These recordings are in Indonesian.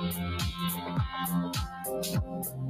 Thank you.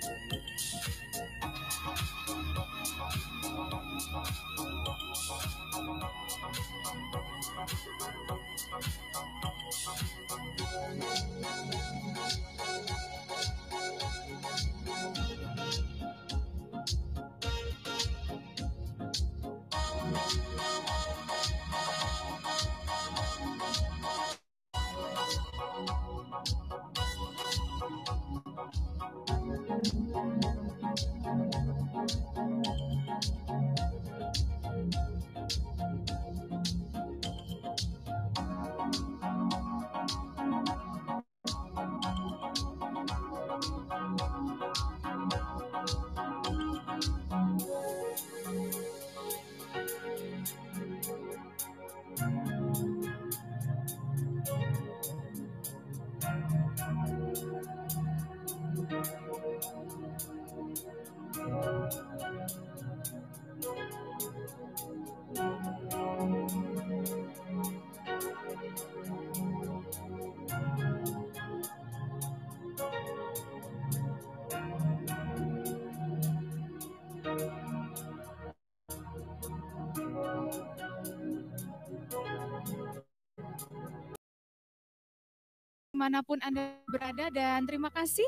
di mana pun Anda berada dan terima kasih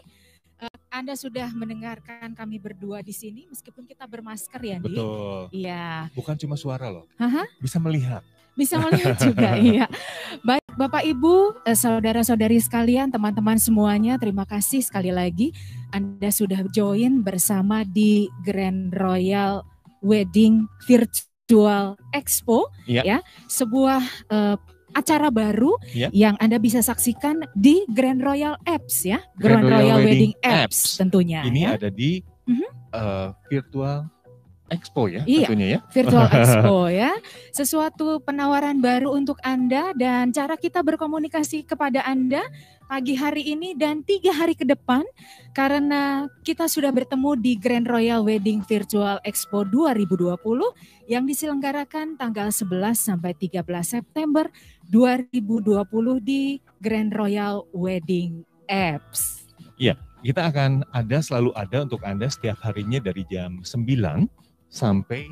uh, Anda sudah mendengarkan kami berdua di sini meskipun kita bermasker ya, Di. Betul. Iya. Bukan cuma suara loh. Aha. Bisa melihat. Bisa melihat juga, iya. Baik, Bapak Ibu, eh, saudara-saudari sekalian, teman-teman semuanya, terima kasih sekali lagi Anda sudah join bersama di Grand Royal Wedding Virtual Expo, Iya. ya, sebuah uh, acara baru Ya. yang Anda bisa saksikan di Grand Royal Apps ya, Grand Grand, Royal Royal, Wedding Wedding, Apps, Apps. tentunya. Ini ya. ada di Mhm. eh, virtual Expo ya Iya. tentunya ya. Virtual Expo ya. Sesuatu penawaran baru untuk Anda dan cara kita berkomunikasi kepada Anda pagi hari ini dan tiga hari ke depan karena kita sudah bertemu di Grand Royal Wedding Virtual Expo 2020 yang diselenggarakan tanggal 11 sampai 13 September 2020 di Grand Royal Wedding Apps. Kita akan ada selalu ada untuk Anda setiap harinya dari jam 9 sampai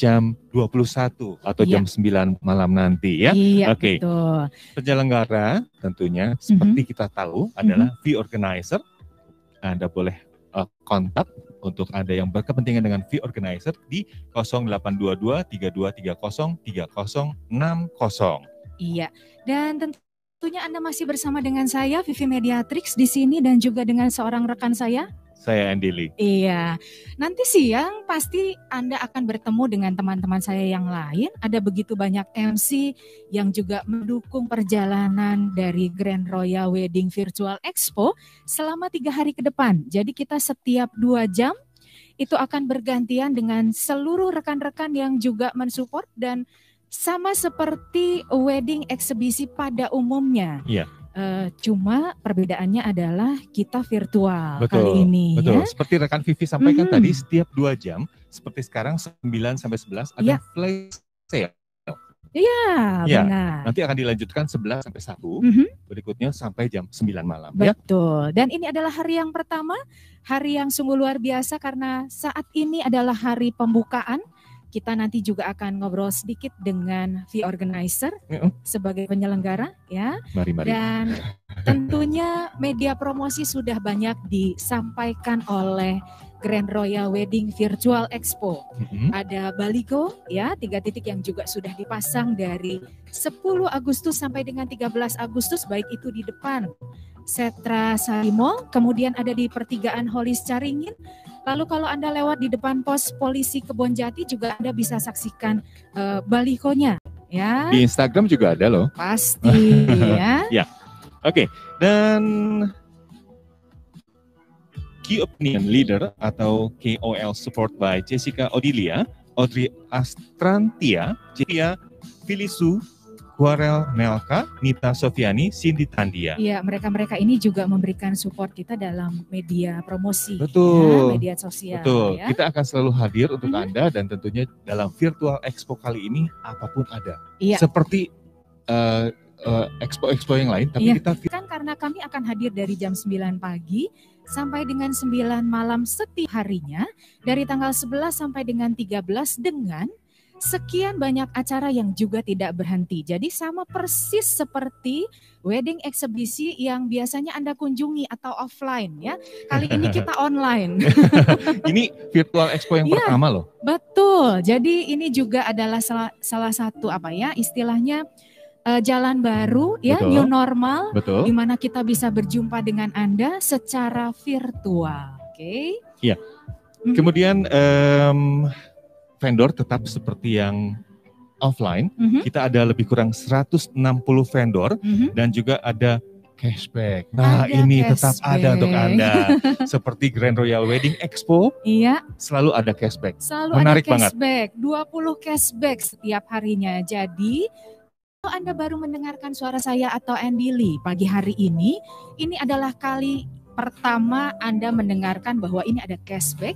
jam 21 atau Iya. jam 9 malam nanti ya. Iya, Oke. betul. Penyelenggara tentunya seperti kita tahu adalah fee organizer. Anda boleh uh, kontak untuk Anda yang berkepentingan dengan fee organizer di 0822 3230 3060. Iya, dan tentunya Anda masih bersama dengan saya Vivi Mediatrix di sini dan juga dengan seorang rekan saya. Saya Andili. Iya, nanti siang pasti Anda akan bertemu dengan teman-teman saya yang lain. Ada begitu banyak MC yang juga mendukung perjalanan dari Grand Royal Wedding Virtual Expo selama tiga hari ke depan. Jadi kita setiap dua jam itu akan bergantian dengan seluruh rekan-rekan yang juga mensupport dan sama seperti wedding eksibisi pada umumnya. Iya. Eh, cuma perbedaannya adalah kita virtual Betul, kali ini Betul. ya. Seperti rekan Vivi sampaikan Mhm. tadi setiap dua jam seperti sekarang 9 sampai 11 ada Iya. flash sale. Ya, Iya. benar. Nanti akan dilanjutkan 11 sampai 1, Mhm, berikutnya sampai jam 9 malam ya. betul. Dan ini adalah hari yang pertama, hari yang sungguh luar biasa karena saat ini adalah hari pembukaan. Kita nanti juga akan ngobrol sedikit dengan fee organizer Mhm. sebagai penyelenggara ya. Mari mari. Dan tentunya media promosi sudah banyak disampaikan oleh Grand Royal Wedding Virtual Expo. Mhm. Ada baligo ya, tiga titik yang juga sudah dipasang dari 10 Agustus sampai dengan 13 Agustus baik itu di depan Setra Sari Mall, kemudian ada di pertigaan Holis Caringin. Lalu kalau Anda lewat di depan pos polisi Kebonjati juga Anda bisa saksikan eh, balihonya ya. Di Instagram juga ada loh. Pasti ya. Oke, dan Key Opinion Leader atau KOL Support by Jessica Odilia, Audrey Astrantia, Jia Filisu, Guarel Melka, Nita Sofiani, Cindy Tandia. Iya, mereka-mereka ini juga memberikan support kita dalam media promosi, Betul. ya, media sosial. Betul, ya. kita akan selalu hadir untuk Mhm. Anda dan tentunya dalam virtual expo kali ini apa pun ada. Iya. Seperti eh, eh, expo-expo yang lain, tapi Iya. kita Kan karena kami akan hadir dari jam 9 pagi sampai dengan 9 malam setiap harinya dari tanggal 11 sampai dengan 13 dengan sekian banyak acara yang juga tidak berhenti. Jadi sama persis seperti wedding eksibisi yang biasanya Anda kunjungi atau offline ya. Kali ini kita online. ini virtual expo yang Iya. pertama loh. Betul. Jadi ini juga adalah salah, salah satu apa ya istilahnya eh, jalan baru ya Betul. new normal Betul. di mana kita bisa berjumpa dengan Anda secara virtual. Oke. Iya. Mhm. Kemudian em, vendor tetap seperti yang offline. Mhm, Kita ada lebih kurang 160 vendor mhm. dan juga ada cashback. Nah, Ada ini tetap ada untuk cashback. Anda. Seperti Grand Royal Wedding Expo Iya, selalu ada cashback. selalu Menarik ada banget. cashback, 20 cashback setiap harinya. Jadi kalau Anda baru mendengarkan suara saya atau Andy Lee pagi hari ini, ini adalah kali pertama Anda mendengarkan bahwa ini ada cashback.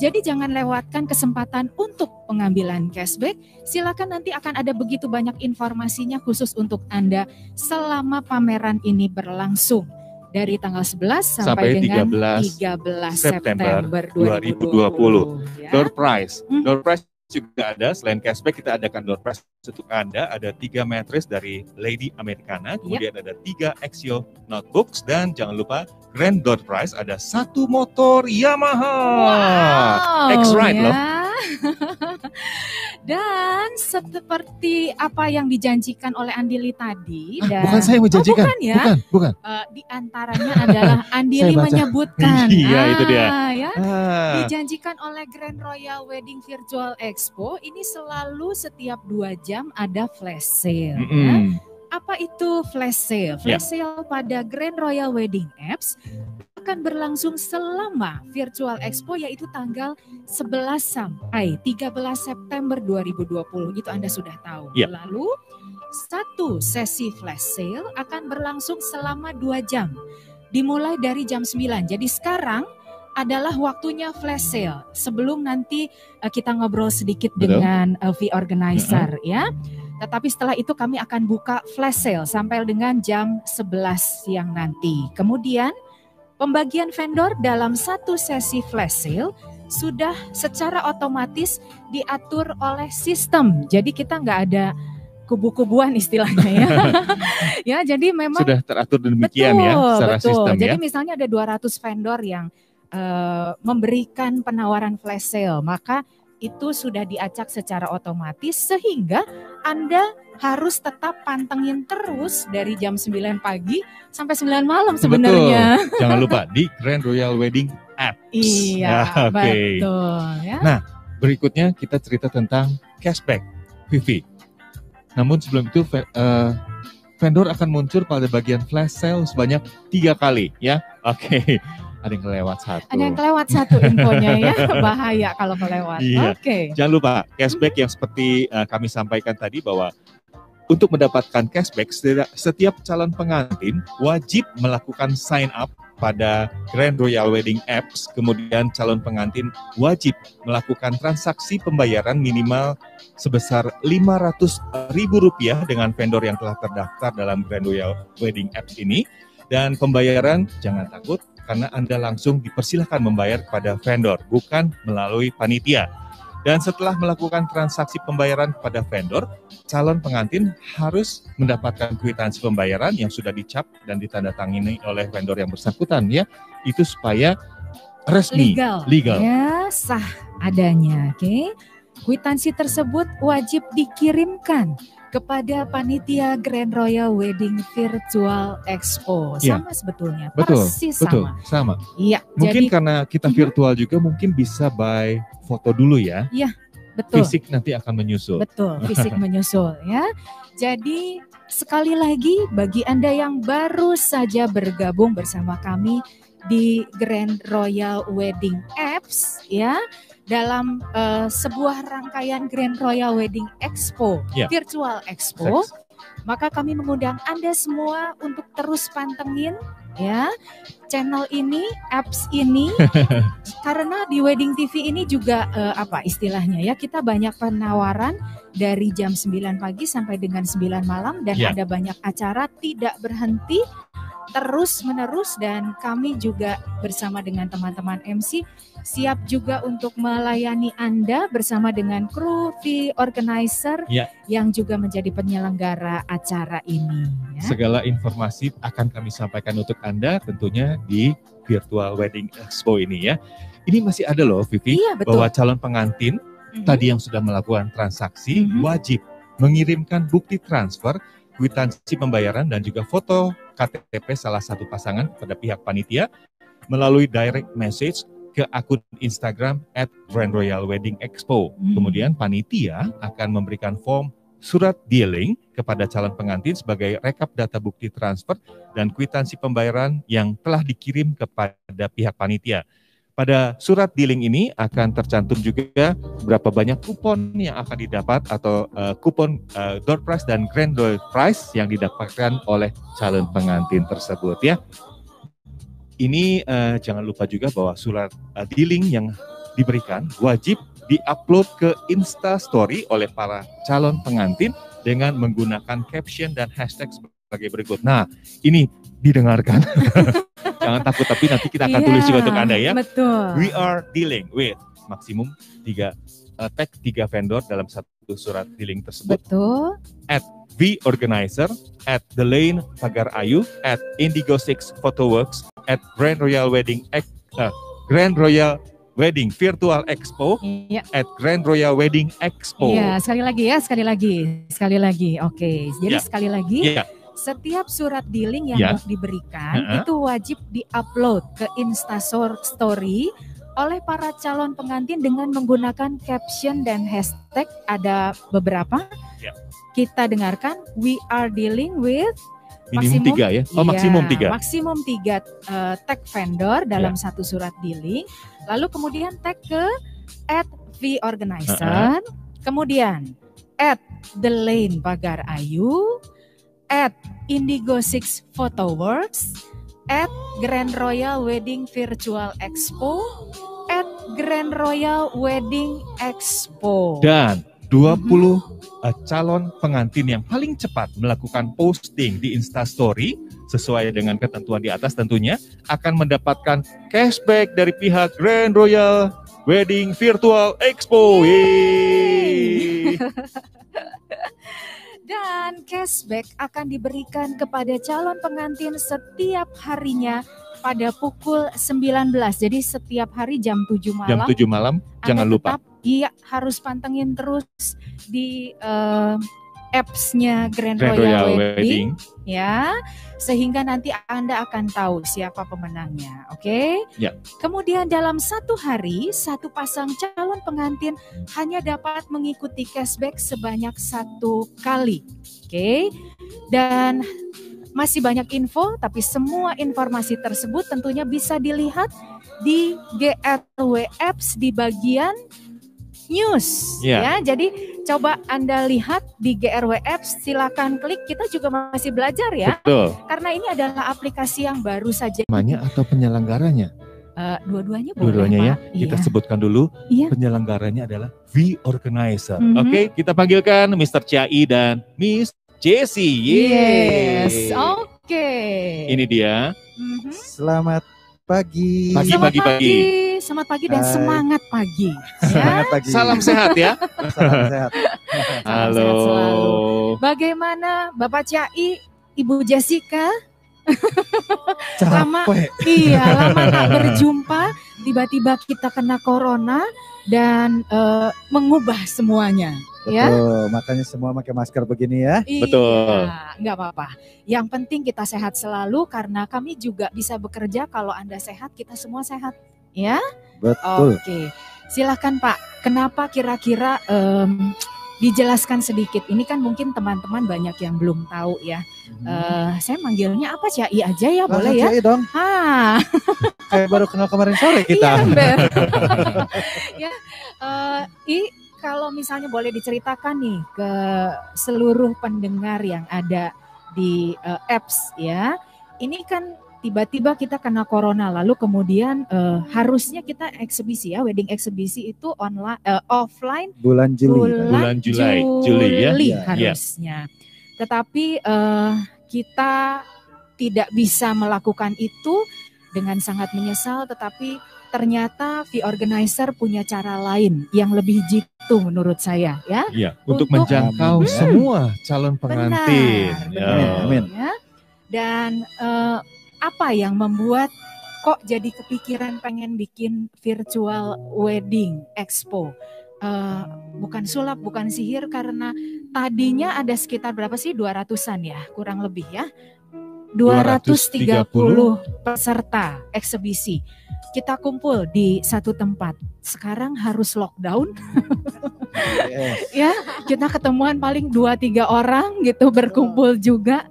Jadi jangan lewatkan kesempatan untuk pengambilan cashback. Silakan nanti akan ada begitu banyak informasinya khusus untuk Anda selama pameran ini berlangsung dari tanggal 11 sampai, Sampai dengan 13 13 September September 2020. 2020. ya. Door prize. Mhm. Door prize juga ada selain cashback kita adakan door prize untuk Anda ada tiga mattress dari Lady Americana, kemudian ada tiga Axio notebooks dan jangan lupa grand door prize ada satu motor Yamaha. Wow, X-Ride ya. loh. Dan seperti apa yang dijanjikan oleh Andili tadi Ah, dan bukan saya Oh, menjanjikan. bukan ya. Bukan, bukan. Eh, di antaranya adalah Andili menyebutkan. Iya, itu dia. Ah, ya. Ah, Dijanjikan oleh Grand Royal Wedding Virtual Expo ini selalu setiap dua jam ada flash sale. ya. mm-mm. Apa itu flash sale? Ya. Flash sale pada Grand Royal Wedding Apps akan berlangsung selama Virtual Expo yaitu tanggal 11 sampai 13 September 2020. Itu Anda sudah tahu. Ya. Lalu satu sesi flash sale akan berlangsung selama dua jam. Dimulai dari jam 9. Jadi sekarang adalah waktunya flash sale sebelum nanti uh, kita ngobrol sedikit Betul. dengan uh, V organizer ya. Tetapi setelah itu kami akan buka flash sale sampai dengan jam 11 siang nanti. Kemudian pembagian vendor dalam satu sesi flash sale sudah secara otomatis diatur oleh sistem. Jadi kita nggak ada kubu-kubuan istilahnya ya. ya, jadi memang Sudah teratur demikian ya Betul, secara betul. sistem Jadi ya. misalnya ada 200 vendor yang eh, memberikan penawaran flash sale, maka itu sudah diacak secara otomatis sehingga Anda harus tetap pantengin terus dari jam 9 pagi sampai 9 malam sebenarnya. Betul. Jangan lupa di Grand Royal Wedding App. Iya, Ya, oke. betul ya. Berikutnya kita cerita tentang cashback, Vivi. Namun sebelum itu eh, vendor akan muncul pada bagian flash sale sebanyak tiga kali ya. Oke, ada yang kelewat satu. Ada yang kelewat satu infonya ya, bahaya kalau kelewat. Iya. Oke. Jangan lupa cashback yang seperti eh, kami sampaikan tadi bahwa untuk mendapatkan cashback setiap, setiap calon pengantin wajib melakukan sign up pada Grand Royal Wedding Apps. Kemudian calon pengantin wajib melakukan transaksi pembayaran minimal sebesar Rp500.000 dengan vendor yang telah terdaftar dalam Grand Royal Wedding Apps ini. Dan pembayaran jangan takut karena Anda langsung dipersilahkan membayar kepada vendor, bukan melalui panitia. Dan setelah melakukan transaksi pembayaran kepada vendor, calon pengantin harus mendapatkan kwitansi pembayaran yang sudah dicap dan ditandatangani oleh vendor yang bersangkutan ya. Itu supaya resmi, legal. legal. Ya, sah adanya, oke. Kwitansi tersebut wajib dikirimkan kepada panitia Grand Royal Wedding Virtual Expo. Ya. Sama sebetulnya, Betul, persis Betul, sama. sama. Iya, Mungkin jadi karena kita Mhm. virtual juga mungkin bisa by foto dulu ya. betul. Fisik nanti akan menyusul. Betul, fisik menyusul ya. Jadi sekali lagi bagi Anda yang baru saja bergabung bersama kami di Grand Royal Wedding Apps ya dalam eh, sebuah rangkaian Grand Royal Wedding Expo, Ya. Virtual Expo, Seks. maka kami mengundang Anda semua untuk terus pantengin ya channel ini, apps ini karena di Wedding TV ini juga eh, apa istilahnya ya kita banyak penawaran dari jam 9 pagi sampai dengan 9 malam dan Ya. ada banyak acara tidak berhenti terus menerus dan kami juga bersama dengan teman-teman MC siap juga untuk melayani Anda bersama dengan kru V organizer Ya. yang juga menjadi penyelenggara acara ini ya. Segala informasi akan kami sampaikan untuk Anda tentunya di Virtual Wedding Expo ini ya. Ini masih ada loh Vivi Iya betul. bahwa calon pengantin Mhm. tadi yang sudah melakukan transaksi Mhm. wajib mengirimkan bukti transfer, kwitansi pembayaran dan juga foto KTP salah satu pasangan pada pihak panitia melalui direct message ke akun Instagram at Grand Royal Wedding Expo. Mhm. Kemudian panitia akan memberikan form surat dealing kepada calon pengantin sebagai rekap data bukti transfer dan kwitansi pembayaran yang telah dikirim kepada pihak panitia. Pada surat dealing ini akan tercantum juga berapa banyak kupon yang akan didapat atau eh, kupon eh, door prize dan grand door prize yang didapatkan oleh calon pengantin tersebut ya. Ini eh, jangan lupa juga bahwa surat eh, dealing yang diberikan wajib diupload ke Insta Story oleh para calon pengantin dengan menggunakan caption dan hashtag sebagai berikut. Nah, ini didengarkan. Jangan takut, tapi nanti kita akan tulis juga untuk Anda ya. Betul. We are dealing with maksimum tiga uh, tag tiga vendor dalam satu surat dealing tersebut. Betul. V Organizer, at The Lane Pagar Ayu, at Indigo Six Photoworks, at Grand Royal Wedding Ex- uh, Grand Royal Wedding Virtual Expo, Iya. at Grand Royal Wedding Expo. Iya, sekali lagi ya, sekali lagi, sekali lagi. Oke, jadi Ya. sekali lagi, Iya. Setiap surat dealing yang Ya. diberikan Ha-ha. itu wajib diupload ke Instastory Story oleh para calon pengantin dengan menggunakan caption dan hashtag. Ada beberapa. Ya. Kita dengarkan. We are dealing with Minimum Maksimum? tiga ya? Oh Iya, maksimum tiga. Maksimum tiga eh, tag vendor dalam satu surat billing. Lalu kemudian tag ke at V Organizer. Kemudian at The Lane Pagar Ayu. At Indigo Six Photoworks. At Grand Royal Wedding Virtual Expo. At Grand Royal Wedding Expo. Dan 20 eh, calon pengantin yang paling cepat melakukan posting di Instastory sesuai dengan ketentuan di atas tentunya akan mendapatkan cashback dari pihak Grand Royal Wedding Virtual Expo. Yeay. Dan cashback akan diberikan kepada calon pengantin setiap harinya pada pukul 19. Jadi setiap hari jam 7 Jam malam 7 malam jangan lupa. iya harus pantengin terus di eh, apps-nya Grand, Grand Royal, Royal Wedding, Wedding. ya sehingga nanti Anda akan tahu siapa pemenangnya oke Ya. kemudian dalam satu hari satu pasang calon pengantin hanya dapat mengikuti cashback sebanyak satu kali oke dan masih banyak info tapi semua informasi tersebut tentunya bisa dilihat di GRW Apps di bagian news Ya. ya. Jadi coba Anda lihat di GRW Apps silakan klik kita juga masih belajar ya Betul. karena ini adalah aplikasi yang baru saja Namanya atau penyelenggaranya? Eh, dua-duanya boleh Dua-duanya ya. Pak. Kita Iya. sebutkan dulu Iya. penyelenggaranya adalah V Organizer. Mhm. Oke, kita panggilkan Mr. Ciai dan Miss Jessie. Yes, oke. Ini dia. Mhm. Selamat pagi. Pagi, Selamat pagi, pagi. Selamat pagi dan Hai. semangat pagi. Ya. Semangat pagi. Salam sehat ya. Salam sehat. Halo. sehat selalu. Bagaimana Bapak Cai, Ibu Jessica? Lama- Capek. Iya, lama tak berjumpa, tiba-tiba kita kena corona dan eh, mengubah semuanya. Ya, Betul, makanya semua pakai masker begini ya. Betul. Iya, nggak apa-apa. Yang penting kita sehat selalu karena kami juga bisa bekerja kalau Anda sehat, kita semua sehat. Ya, Betul. oke. Silakan Pak, kenapa kira-kira em, dijelaskan sedikit? Ini kan mungkin teman-teman banyak yang belum tahu ya. Eh, saya manggilnya apa Cai aja ya, boleh ya? Bahagia dong, Ah, kayak baru kenal kemarin sore Iya, kita. Ber. ya, eh, I kalau misalnya boleh diceritakan nih ke seluruh pendengar yang ada di eh, apps ya. Ini kan tiba-tiba kita kena corona lalu kemudian eh, harusnya kita eksebisi ya, wedding eksebisi itu online eh, offline Bulan Juli. bulan, Bulan Julai, Juli ya. Iya. harusnya. Tetapi eh, kita tidak bisa melakukan itu dengan sangat menyesal tetapi ternyata V Organizer punya cara lain yang lebih jitu menurut saya ya. Iya, untuk, Untuk- menjangkau Amin. semua calon pengantin. Benar, Ya. benar, Amin. ya. Dan eh, apa yang membuat kok jadi kepikiran pengen bikin virtual wedding expo? Eh, bukan sulap, bukan sihir karena tadinya ada sekitar berapa sih 200-an ya, kurang lebih ya. 230 peserta eksebisi. Kita kumpul di satu tempat. Sekarang harus lockdown Yes. ya kita ketemuan paling dua tiga orang gitu berkumpul juga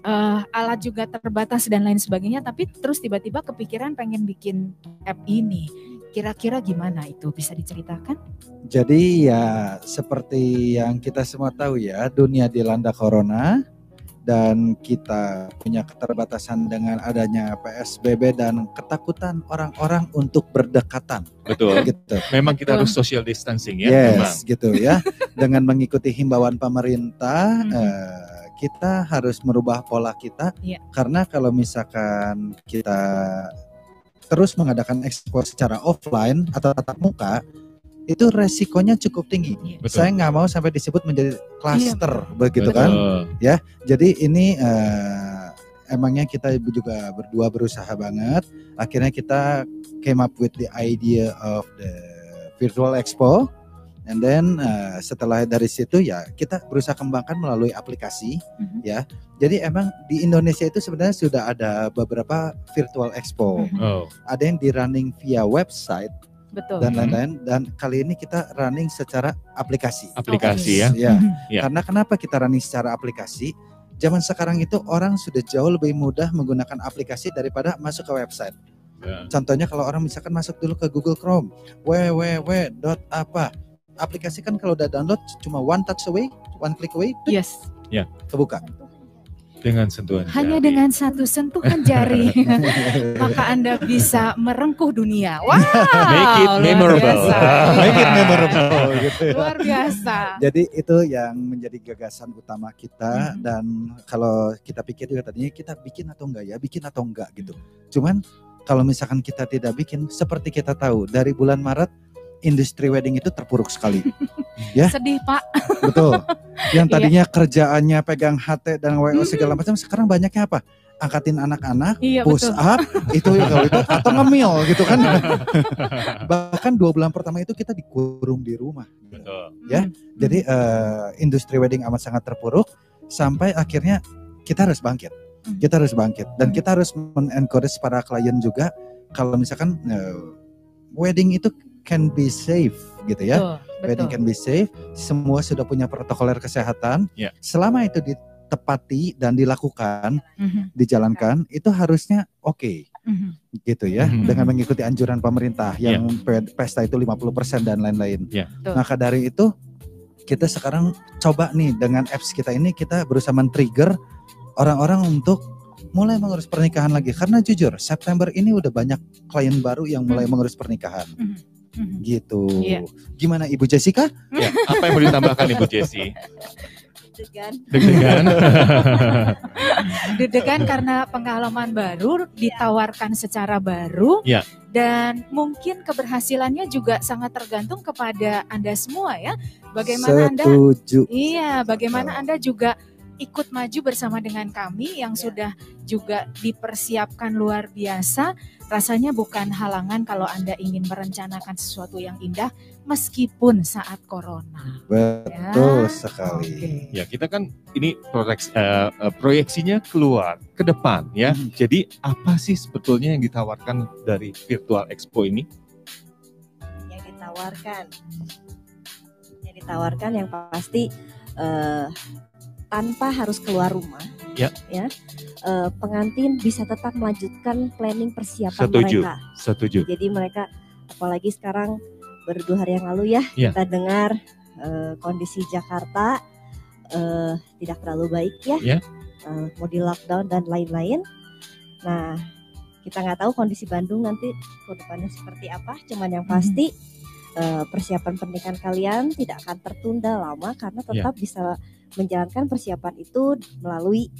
Eh, alat juga terbatas dan lain sebagainya tapi terus tiba-tiba kepikiran pengen bikin app ini kira-kira gimana itu bisa diceritakan Jadi ya seperti yang kita semua tahu ya, dunia dilanda corona dan kita punya keterbatasan dengan adanya PSBB dan ketakutan orang-orang untuk berdekatan Betul. gitu. Memang kita Betul. harus social distancing ya. memang. Yes, gitu ya. Dengan mengikuti himbauan pemerintah, Mhm. eh, kita harus merubah pola kita. Iya. Karena kalau misalkan kita terus mengadakan ekspor secara offline atau tatap muka, itu resikonya cukup tinggi. Iya. Betul. Saya nggak mau sampai disebut menjadi klaster, begitu Betul. kan? Jadi ini eh, emangnya kita juga berdua berusaha banget. Akhirnya kita came up with the idea of the virtual expo. And then eh, setelah dari situ ya kita berusaha kembangkan melalui aplikasi Mhm. ya. Jadi emang di Indonesia itu sebenarnya sudah ada beberapa virtual expo. Mhm. Oh, Ada yang di running via website betul dan lain-lain. Dan kali ini kita running secara aplikasi. aplikasi ya. Ya. Ya. Karena kenapa kita running secara aplikasi? zaman sekarang itu orang sudah jauh lebih mudah menggunakan aplikasi daripada masuk ke website. Ya. Contohnya kalau orang misalkan masuk dulu ke Google Chrome, www. apa aplikasi kan kalau udah download cuma one touch away, one click away, tuk, Yes. kebuka. Dengan sentuhan Hanya jari. dengan satu sentuhan jari, maka Anda bisa merengkuh dunia. Wow, Make it luar memorable. biasa. Make it memorable gitu ya. Luar biasa. Jadi itu yang menjadi gagasan utama kita Mhm. dan kalau kita pikir juga tadinya kita bikin atau enggak ya, bikin atau enggak gitu. Cuman kalau misalkan kita tidak bikin, seperti kita tahu dari bulan Maret industri wedding itu terpuruk sekali. Ya. Sedih Pak. Betul. Yang Iya. tadinya kerjaannya pegang HT dan WO segala macam, sekarang banyaknya apa? Angkatin anak-anak, Iya push betul. up, itu kalau itu atau ngemil gitu kan. Bahkan dua bulan pertama itu kita dikurung di rumah. Betul. ya. Hmm. Jadi eh, industri wedding amat sangat terpuruk sampai akhirnya kita harus bangkit. Hmm. Kita harus bangkit dan Hmm. kita harus men-encourage para klien juga kalau misalkan eh, wedding itu can be safe gitu ya. Betul, Wedding betul. can be safe. Semua sudah punya protokoler kesehatan. Ya. Selama itu ditepati dan dilakukan, Mhm, dijalankan, itu harusnya oke mhm. gitu ya Mhm. dengan mengikuti anjuran pemerintah Ya. yang pe- pesta itu 50% dan lain-lain. Ya. Betul. Maka dari itu kita sekarang coba nih dengan apps kita ini kita berusaha men-trigger orang-orang untuk mulai mengurus pernikahan lagi karena jujur September ini udah banyak klien baru yang mulai Hmm. mengurus pernikahan Mhm. gitu. Iya. Gimana Ibu Jessica? Ya, apa yang mau ditambahkan Ibu Jessi? Deg-degan. Deg-degan. Deg-degan karena pengalaman baru ditawarkan secara baru Ya. dan mungkin keberhasilannya juga sangat tergantung kepada Anda semua ya. Bagaimana Anda Setuju. Iya, bagaimana. Anda juga ikut maju bersama dengan kami yang Ya. sudah juga dipersiapkan luar biasa. Rasanya bukan halangan kalau Anda ingin merencanakan sesuatu yang indah meskipun saat corona. Betul Ya. sekali. Oke. Ya kita kan ini proyeks, eh, eh, proyeksinya keluar ke depan ya. Mhm. Jadi apa sih sebetulnya yang ditawarkan dari virtual expo ini? yang ditawarkan yang ditawarkan yang pasti eh, tanpa harus keluar rumah Ya. eh, pengantin bisa tetap melanjutkan planning persiapan Setuju. mereka Setuju. jadi mereka apalagi sekarang baru dua hari yang lalu ya Ya. kita dengar eh, kondisi Jakarta eh, tidak terlalu baik ya, Ya. Eh, mau di lockdown dan lain-lain nah kita nggak tahu kondisi Bandung nanti ke depannya seperti apa cuman yang Mhm. pasti eh, persiapan pernikahan kalian tidak akan tertunda lama karena Ya. tetap bisa menjalankan persiapan itu melalui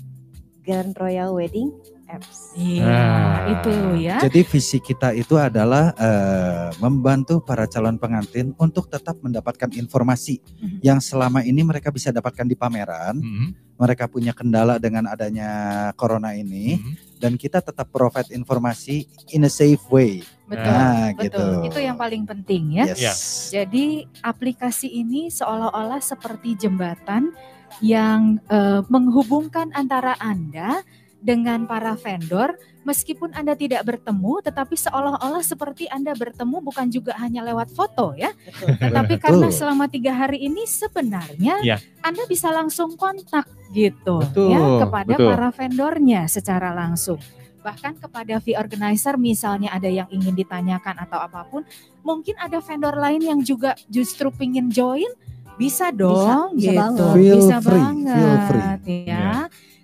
Grand Royal Wedding Apps. Iya, Nah. itu ya. Jadi visi kita itu adalah eh, membantu para calon pengantin untuk tetap mendapatkan informasi Mhm. yang selama ini mereka bisa dapatkan di pameran. Mhm, Mereka punya kendala dengan adanya corona ini mhm. dan kita tetap provide informasi in a safe way. Betul. Nah, betul. gitu. Itu yang paling penting ya. Yes. Jadi aplikasi ini seolah-olah seperti jembatan yang eh, menghubungkan antara Anda dengan para vendor meskipun Anda tidak bertemu tetapi seolah-olah seperti Anda bertemu bukan juga hanya lewat foto ya Betul. tetapi Betul. karena selama tiga hari ini sebenarnya Ya. Anda bisa langsung kontak gitu Betul, ya kepada betul. para vendornya secara langsung bahkan kepada fee organizer misalnya ada yang ingin ditanyakan atau apa pun mungkin ada vendor lain yang juga justru pingin join bisa dong bisa gitu banget. Feel bisa free, feel banget free. ya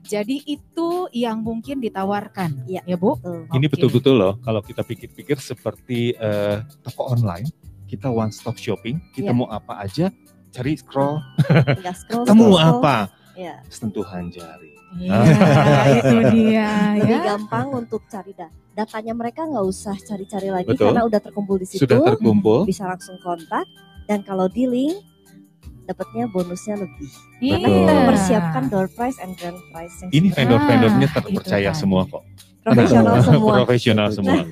jadi itu yang mungkin ditawarkan Iya. ya Bu Betul. Ini betul-betul loh kalau kita pikir-pikir seperti eh, toko online, kita one stop shopping, kita Iya. mau apa aja, cari scroll, Tinggal scroll, temu scroll, apa, Ya, sentuhan jari. Iya, itu dia lebih ya. gampang untuk cari da- datanya mereka nggak usah cari-cari lagi Betul. karena udah terkumpul di situ, Sudah terkumpul. bisa langsung kontak dan kalau di link dapatnya bonusnya lebih. Karena Betul. kita Iya. mempersiapkan door prize and grand prize yang Ini vendor-vendornya Ah, terpercaya itu semua tadi. kok. profesional semua. Profesional semua.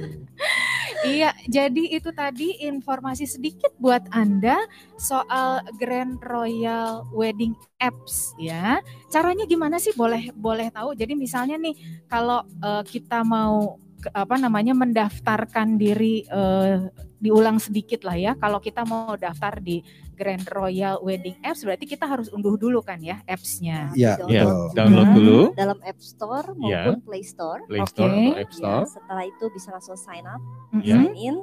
Iya, jadi itu tadi informasi sedikit buat Anda soal Grand Royal Wedding Apps ya. Caranya gimana sih? Boleh boleh tahu. Jadi misalnya nih kalau eh, kita mau apa namanya mendaftarkan diri eh, diulang sedikit lah ya. Kalau kita mau daftar di Grand Royal Wedding Apps berarti kita harus unduh dulu kan ya apps-nya. Ya, Download Ya, betul. download Hmm. dulu dalam App Store Ya. maupun Play Store. Play Store Oke. atau App Ya, Store. setelah itu bisa langsung sign up, Mm-mm. Ya. sign in.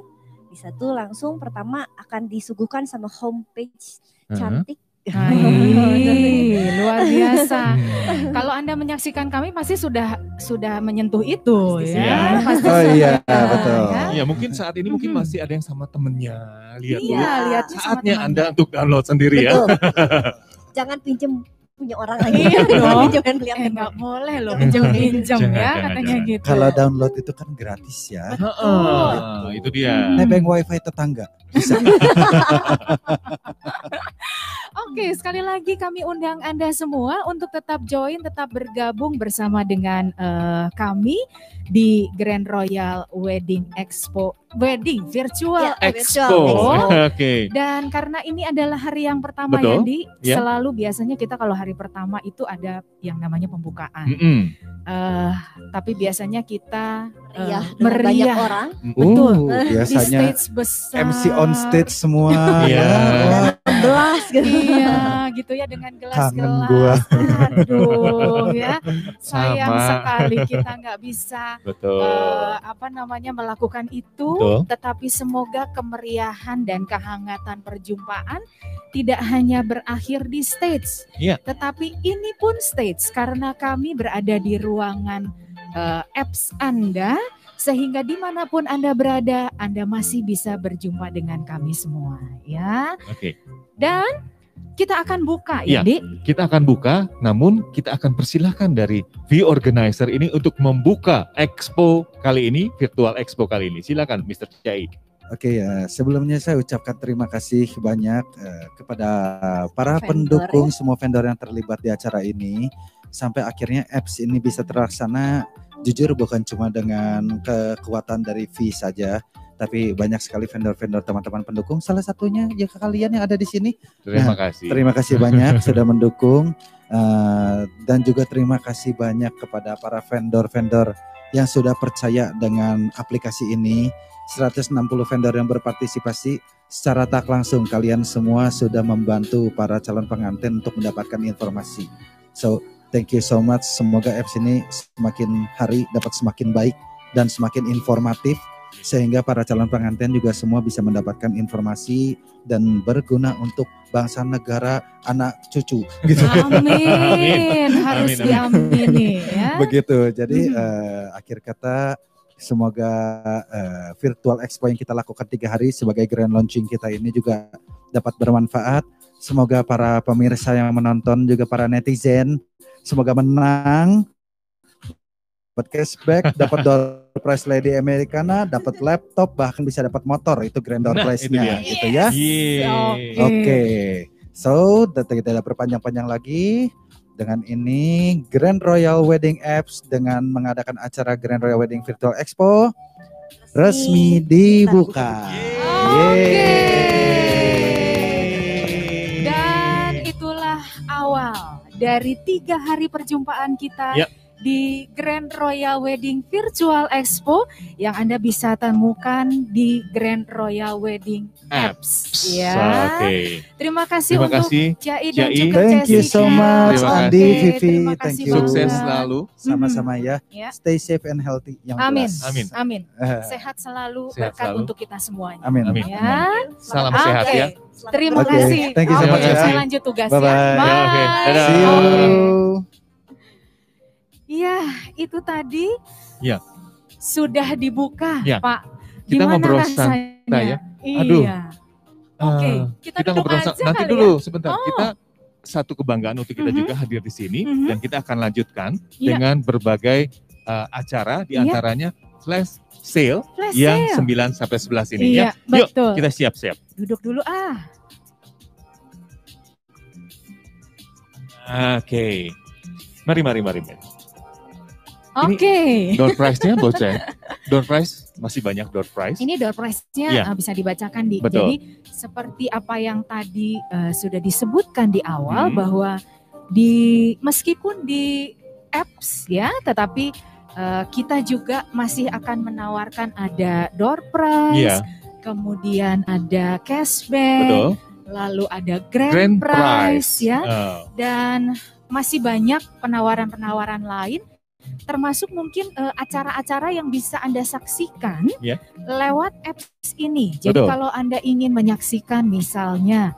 Bisa tuh langsung pertama akan disuguhkan sama homepage Heeh. cantik. Hai, luar biasa. Hmm. Kalau Anda menyaksikan kami pasti sudah sudah menyentuh itu Pasti ya. Pasti Oh iya, sudah, betul. ya. Iya mungkin saat ini mungkin Mhm. masih ada yang sama temennya. Lihat Iya, dulu. lihat sama Saatnya. Anda untuk download sendiri ya. Betul. Jangan pinjem punya orang lagi. Iya dong. Jangan lihat Eh nggak boleh loh pinjam-pinjam ya jangan, katanya jangan. gitu. Kalau download itu kan gratis ya. Heeh, itu dia. Hmm. Nebeng wifi tetangga. Bisa. Oke, sekali lagi kami undang Anda semua untuk tetap join, tetap bergabung bersama dengan eh, kami di Grand Royal Wedding Expo Wedding Virtual Ya, Expo. Virtual Oke. Dan karena ini adalah hari yang pertama Betul, ya, Di, ya. selalu biasanya kita kalau hari pertama itu ada yang namanya pembukaan. Mm-mm. Eh, tapi biasanya kita eh, Meriah, banyak orang. Betul. Uh, di biasanya stage besar. MC on stage semua. Iya. Belas gitu. Iya, gitu ya dengan gelas-gelas. Aduh ya, sayang Sama. sekali kita nggak bisa Betul. eh, apa namanya melakukan itu. Betul. Tetapi semoga kemeriahan dan kehangatan perjumpaan tidak hanya berakhir di stage, Iya. tetapi ini pun stage karena kami berada di ruangan eh, apps Anda. Sehingga di mana pun Anda berada, Anda masih bisa berjumpa dengan kami semua, ya. Oke. Dan kita akan buka ya, Dik. Kita akan buka, namun kita akan persilahkan dari V Organizer ini untuk membuka expo kali ini, virtual expo kali ini. Silakan, Mr. Cai. Oke ya, sebelumnya saya ucapkan terima kasih banyak eh, kepada para Vendor, pendukung semua vendor yang terlibat di acara ini sampai akhirnya apps ini bisa terlaksana. Jujur bukan cuma dengan kekuatan dari V saja, tapi banyak sekali vendor-vendor teman-teman pendukung. Salah satunya ya kalian yang ada di sini. Terima Nah, kasih. Terima kasih banyak sudah mendukung Eh, dan juga terima kasih banyak kepada para vendor-vendor yang sudah percaya dengan aplikasi ini. 160 vendor yang berpartisipasi secara tak langsung kalian semua sudah membantu para calon pengantin untuk mendapatkan informasi. So, thank you so much. Semoga apps ini semakin hari dapat semakin baik dan semakin informatif sehingga para calon pengantin juga semua bisa mendapatkan informasi dan berguna untuk bangsa negara anak cucu gitu. Amin. Harus Amin, amin. diamini ya. Begitu. Jadi Mhm. eh, akhir kata semoga eh, virtual expo yang kita lakukan tiga hari sebagai grand launching kita ini juga dapat bermanfaat. Semoga para pemirsa yang menonton juga para netizen semoga menang dapat cashback, dapat door prize Lady Americana, dapat laptop, bahkan bisa dapat motor itu grand door Nah, prize-nya itu gitu ya. Yeay. Oke, so data kita tidak berpanjang-panjang lagi. Dengan ini Grand Royal Wedding Apps dengan mengadakan acara Grand Royal Wedding Virtual Expo resmi dibuka. Yeay. Dari tiga hari perjumpaan kita Ya. Di Grand Royal Wedding Virtual Expo yang Anda bisa temukan di Grand Royal Wedding Apps. Ya. Oke. Terima kasih Terima untuk kasih. Jai dan Jai. juga Thank you so Jessica. much, Terima Andi, kasih. Vivi. Terima Thank kasih you. Sukses banget. selalu. Sama-sama ya. Ya. Stay safe and healthy yang Amin. jelas. Amin. Amin. Eh, Sehat selalu, Sehat berkat selalu. untuk kita semuanya. Amin. Amin. Ya. Salam Oke. sehat ya. Terima Oke, kasih. thank you so Oke, much ya. Saya lanjut tugas ya. Ya, oke. Dadah. See you. Iya, itu tadi Ya. sudah dibuka, Ya. Pak. Kita Gimana ngobrol rasanya? santai ya. Aduh. Iya. Oke, Eh, kita, kita ngobrol aja nanti kali dulu ya. sebentar. Oh. Kita satu kebanggaan untuk kita Mhm. juga hadir di sini Mhm. dan kita akan lanjutkan Iya. dengan berbagai uh, acara di Iya. antaranya flash sale Flash yang sale. 9 sampai 11 ini Iya, ya. Yuk, betul. kita siap-siap. Duduk dulu ah. Oke. Mari mari mari. mari. Oke. Door prize-nya bocah. Door prize masih banyak door prize. Ini door prize-nya Iya. uh, bisa dibacakan di. Betul. Jadi seperti apa yang tadi uh, sudah disebutkan di awal Hmm. bahwa di meskipun di apps ya, tetapi eh, kita juga masih akan menawarkan ada door prize, Iya, kemudian ada cashback, betul. lalu ada grand, Grand prize, prize. ya, Oh, dan masih banyak penawaran-penawaran lain termasuk mungkin eh, acara-acara yang bisa Anda saksikan Ya. lewat apps ini. Jadi Betul. kalau Anda ingin menyaksikan misalnya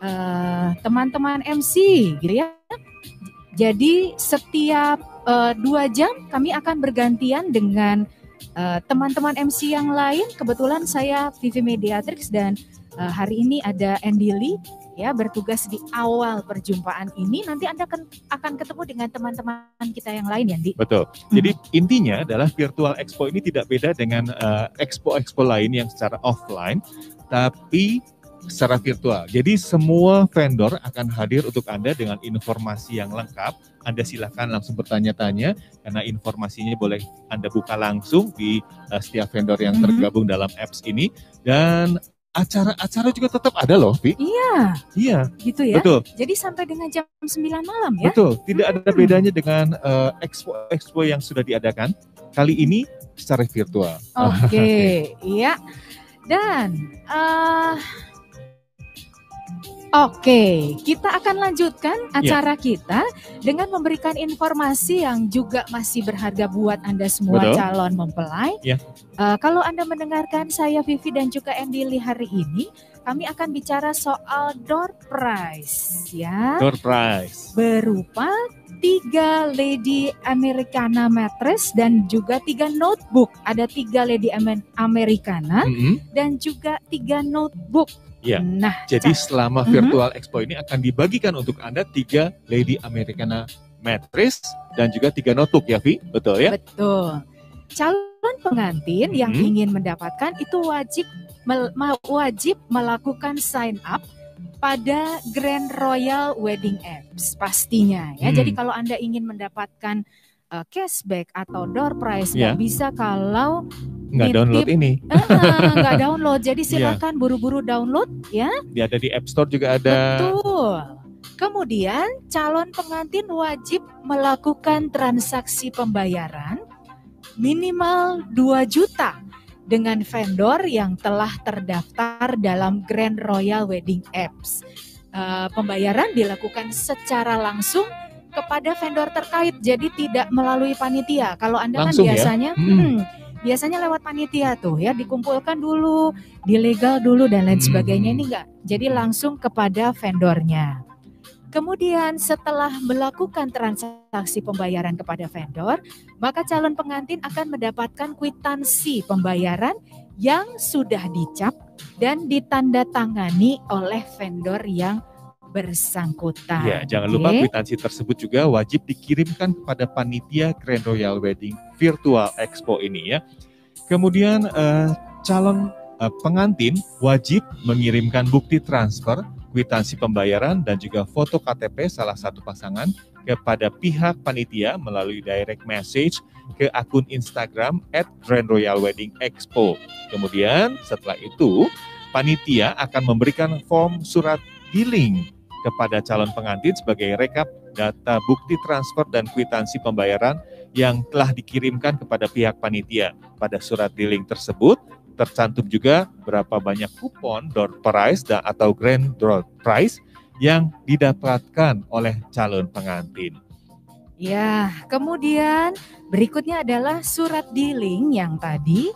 eh, teman-teman MC gitu ya. Jadi setiap eh, dua jam kami akan bergantian dengan eh, teman-teman MC yang lain. Kebetulan saya Vivi Mediatrix dan eh, hari ini ada Andy Lee ya bertugas di awal perjumpaan ini. Nanti Anda akan akan ketemu dengan teman-teman kita yang lain ya, Di. betul. Jadi intinya adalah virtual expo ini tidak beda dengan eh, expo-expo lain yang secara offline, tapi secara virtual. Jadi semua vendor akan hadir untuk Anda dengan informasi yang lengkap. Anda silahkan langsung bertanya-tanya karena informasinya boleh Anda buka langsung di eh, setiap vendor yang Mhm. tergabung dalam apps ini dan acara-acara juga tetap ada loh, Vi. Iya, Iya, gitu ya. betul. Jadi sampai dengan jam 9 malam ya. Betul, tidak ada Hmm. bedanya dengan eh, expo-expo yang sudah diadakan. Kali ini secara virtual. Oke, iya. Dan eh Oke, kita akan lanjutkan Ya. acara kita dengan memberikan informasi yang juga masih berharga buat Anda semua Betul. calon mempelai. Ya. Eh, kalau Anda mendengarkan saya Vivi dan juga Andy Lee hari ini, kami akan bicara soal door prize ya. Door prize. berupa tiga Lady Americana mattress dan juga tiga notebook. Ada tiga Lady Amer- Americana Mhm. dan juga tiga notebook. Iya. Nah, Jadi selama Mhm. virtual expo ini akan dibagikan untuk Anda tiga Lady Americana mattress dan juga tiga notebook ya, Vi? Betul ya? betul. Calon pengantin yang Mhm. ingin mendapatkan itu wajib mel- wajib melakukan sign up pada Grand Royal Wedding Apps pastinya ya. Hmm. Jadi kalau Anda ingin mendapatkan uh, cashback atau door prize Ya. nggak bisa kalau Nggak download ini. Ah, nggak download. Jadi Iya. silakan buru-buru download ya. Dia ada di App Store juga ada. Betul. Kemudian calon pengantin wajib melakukan transaksi pembayaran minimal 2 juta dengan vendor yang telah terdaftar dalam Grand Royal Wedding Apps. Eh, pembayaran dilakukan secara langsung kepada vendor terkait, jadi tidak melalui panitia. Kalau Anda Langsung kan ya? biasanya, Hmm. hmm, biasanya lewat panitia tuh ya, dikumpulkan dulu, dilegal dulu dan lain Hmm. sebagainya. Ini enggak, jadi langsung kepada vendornya. Kemudian setelah melakukan transaksi pembayaran kepada vendor, maka calon pengantin akan mendapatkan kwitansi pembayaran yang sudah dicap dan ditandatangani oleh vendor yang bersangkutan. Ya, jangan lupa Oke? kwitansi tersebut juga wajib dikirimkan kepada panitia Grand Royal Wedding Virtual Expo ini ya. Kemudian eh, calon eh, pengantin wajib mengirimkan bukti transfer, kwitansi pembayaran dan juga foto KTP salah satu pasangan kepada pihak panitia melalui direct message ke akun Instagram at Grand Royal Wedding Expo. Kemudian setelah itu panitia akan memberikan form surat dealing kepada calon pengantin sebagai rekap data bukti transfer dan kwitansi pembayaran yang telah dikirimkan kepada pihak panitia. Pada surat dealing tersebut tercantum juga berapa banyak kupon door prize dan atau grand door prize yang didapatkan oleh calon pengantin. Ya, kemudian berikutnya adalah surat dealing yang tadi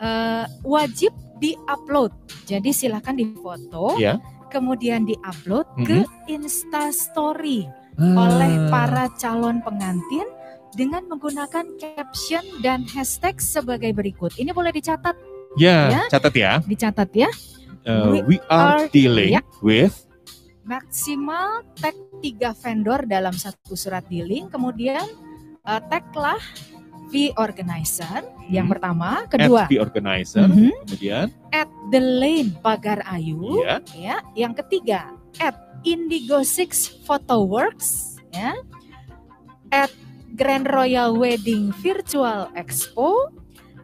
eh, wajib diupload. Jadi silakan difoto, Ya. Kemudian diupload ke Insta Story Ah. oleh para calon pengantin dengan menggunakan caption dan hashtag sebagai berikut. Ini boleh dicatat, ya, Ya. catat ya. dicatat ya. Uh, We we are are- dealing ya. with Maksimal tag tiga vendor dalam satu surat dealing, kemudian eh, taglah V organizer yang Hmm. pertama, kedua the organizer, Mhm. kemudian at the lane pagar ayu, ya, ya. Yang ketiga at Indigo Six Photo Works, ya. At Grand Royal Wedding Virtual Expo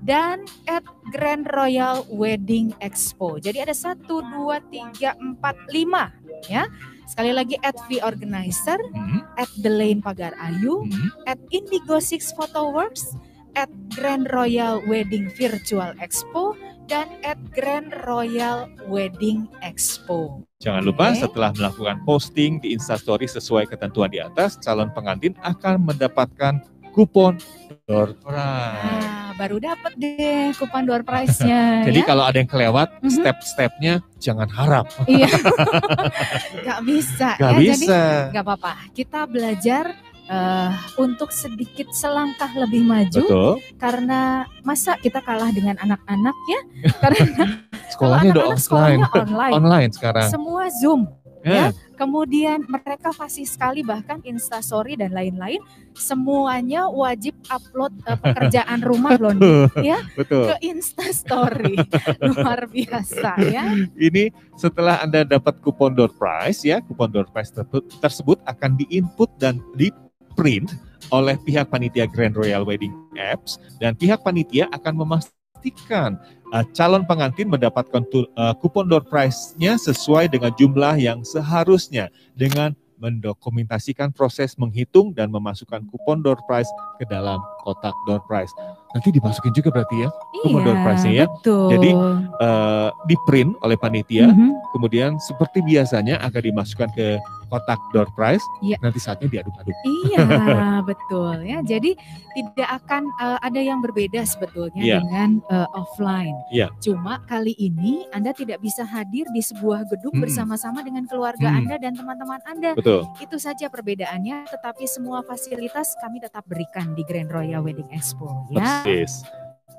dan at Grand Royal Wedding Expo. Jadi ada satu, dua, tiga, empat, lima, ya. Sekali lagi at V Organizer, Mhm, at The Lane Pagar Ayu, mhm. at Indigo Six Photo Works, at Grand Royal Wedding Virtual Expo dan at Grand Royal Wedding Expo. Jangan lupa Oke. setelah melakukan posting di Instastory sesuai ketentuan di atas, calon pengantin akan mendapatkan kupon door prize. Nah, baru dapat deh kupon door prize-nya. Jadi ya. kalau ada yang kelewat Mhm. step-stepnya jangan harap. Iya. Gak bisa Gak ya. Jadi bisa. gak apa-apa. Kita belajar eh, untuk sedikit selangkah lebih maju Betul. karena masa kita kalah dengan anak-anak ya? Karena Sekolahnya udah offline. sekolahnya online. Online sekarang. Semua Zoom. Ya. Kemudian mereka fasih sekali bahkan Instastory dan lain-lain semuanya wajib upload eh, pekerjaan rumah loh nih, ya Betul. ke Instastory. Luar biasa ya. Ini setelah Anda dapat kupon door prize ya, kupon door prize tersebut, tersebut akan diinput dan di print oleh pihak panitia Grand Royal Wedding Apps dan pihak panitia akan memastikan uh, calon pengantin mendapatkan tu- uh, kupon door prize-nya sesuai dengan jumlah yang seharusnya dengan mendokumentasikan proses menghitung dan memasukkan kupon door prize ke dalam kotak door prize. Nanti dimasukin juga berarti ya, Kupon door prize-nya ya. betul. Jadi, uh, di print oleh panitia Mhm. kemudian seperti biasanya akan dimasukkan ke kotak door prize, Iya. nanti saatnya diaduk-aduk. Iya, betul ya. Jadi tidak akan eh, ada yang berbeda sebetulnya Iya. dengan eh, offline. Iya. Cuma kali ini Anda tidak bisa hadir di sebuah gedung Mm-mm. bersama-sama dengan keluarga Mm. Anda dan teman-teman Anda. Betul. Itu saja perbedaannya, tetapi semua fasilitas kami tetap berikan di Grand Royal Wedding Expo ya. Persis.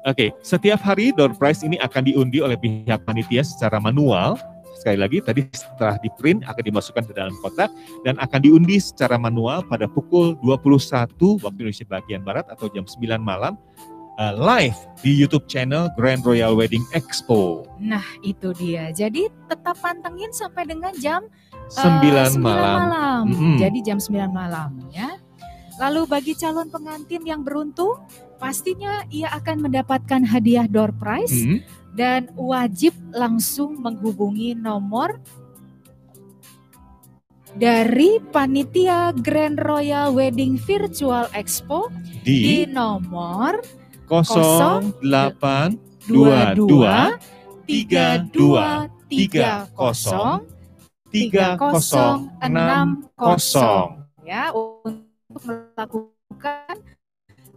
Oke, setiap hari door prize ini akan diundi oleh pihak panitia secara manual. Sekali lagi, tadi setelah di print akan dimasukkan ke dalam kotak dan akan diundi secara manual pada pukul 21 waktu Indonesia bagian Barat atau jam 9 malam uh, live di YouTube channel Grand Royal Wedding Expo. Nah, itu dia. Jadi tetap pantengin sampai dengan jam 9 Eh, 9 malam. malam. Mm-mm. Jadi jam 9 malam ya. Lalu bagi calon pengantin yang beruntung, pastinya ia akan mendapatkan hadiah door prize Hmm, dan wajib langsung menghubungi nomor dari panitia Grand Royal Wedding Virtual Expo di di nomor 08 22 32 30 3060 ya untuk melakukan